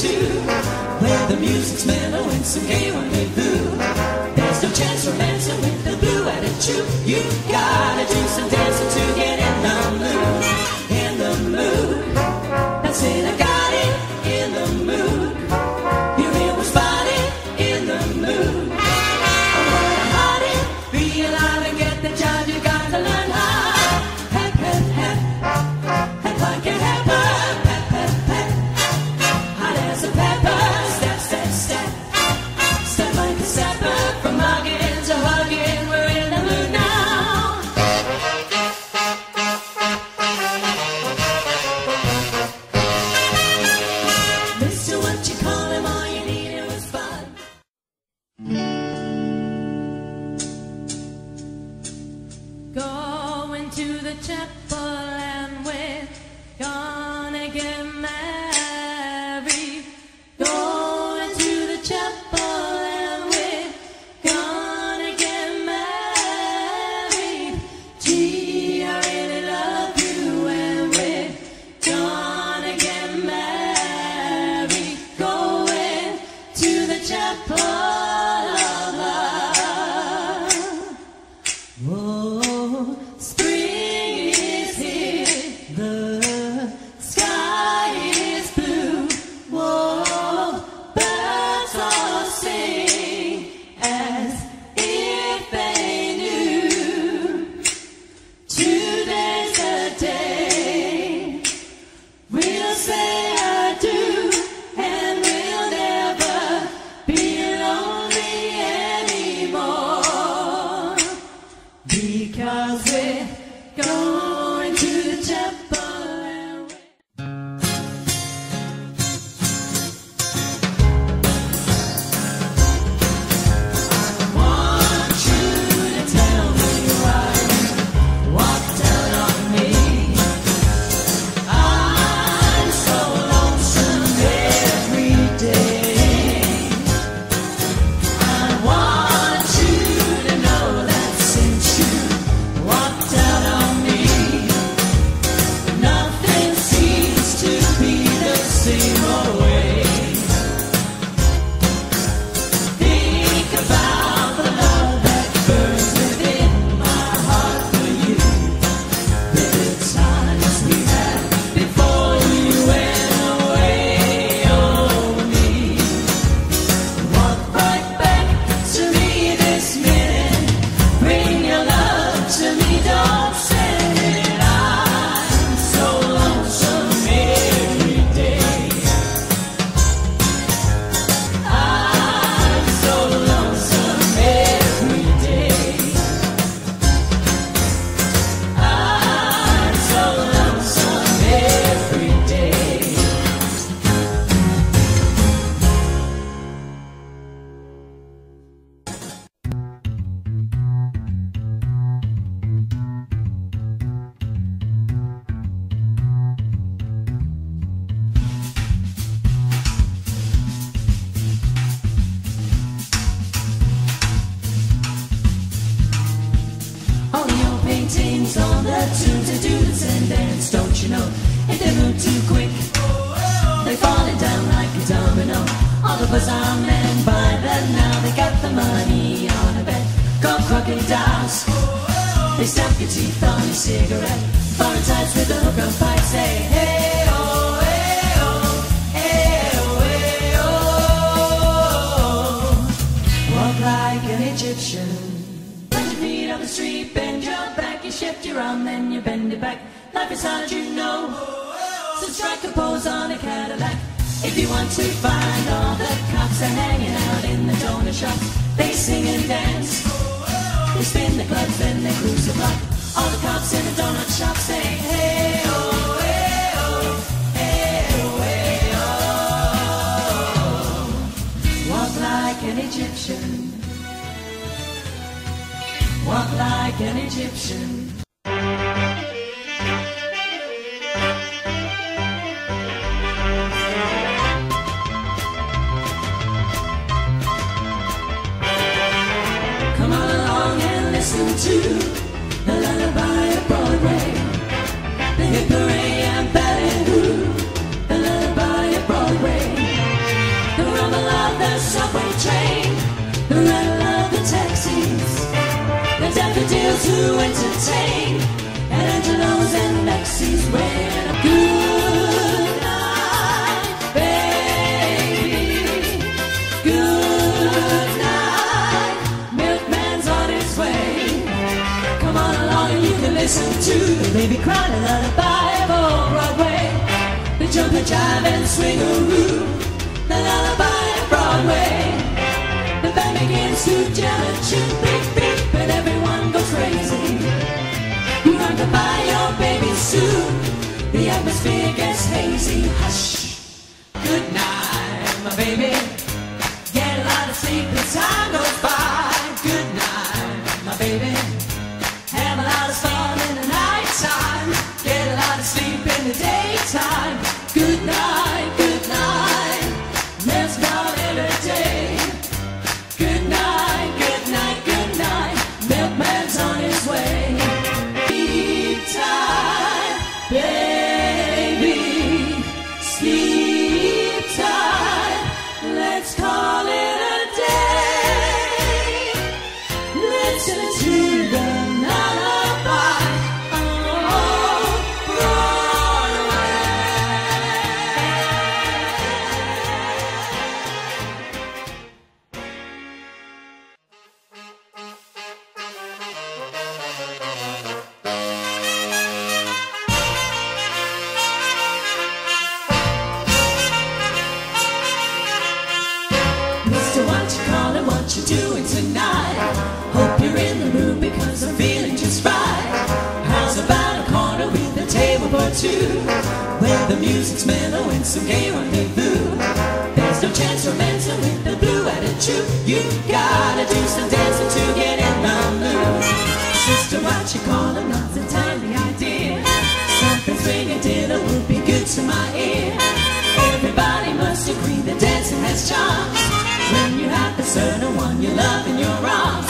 too. Where the music's mellow and some gay rendezvous. There's no chance for romancing with the blue attitude. You gotta do paintings on the tune to do the and dance, don't you know? If they move too quick, they falling down like a domino. All of us are men by then now. They got the money on a bet. Called crocodiles. They stamp your teeth on your cigarette. Foreign tights with the hook on pipe say, hey shift your arm, then you bend it back. Life is hard, you know. So strike a pose on a Cadillac. If you want to find all the cops are hanging out in the donut shops, they sing and dance. They spin the clubs, then they cruise the block. All the cops in the donut shop say, hey oh, hey oh, hey oh, hey oh. Walk like an Egyptian. Walk like an Egyptian. Soon. The atmosphere gets hazy. Hush. Good night, my baby. Get a lot of sleep as time goes by. Good night, my baby. Have a lot of fun in the nighttime. Get a lot of sleep in the daytime. Good night, good night. Let's go every day. Doing tonight? Hope you're in the mood because I'm feeling just right. How's about a corner with a table or two? Where the music's mellow and some rendezvous? your arms.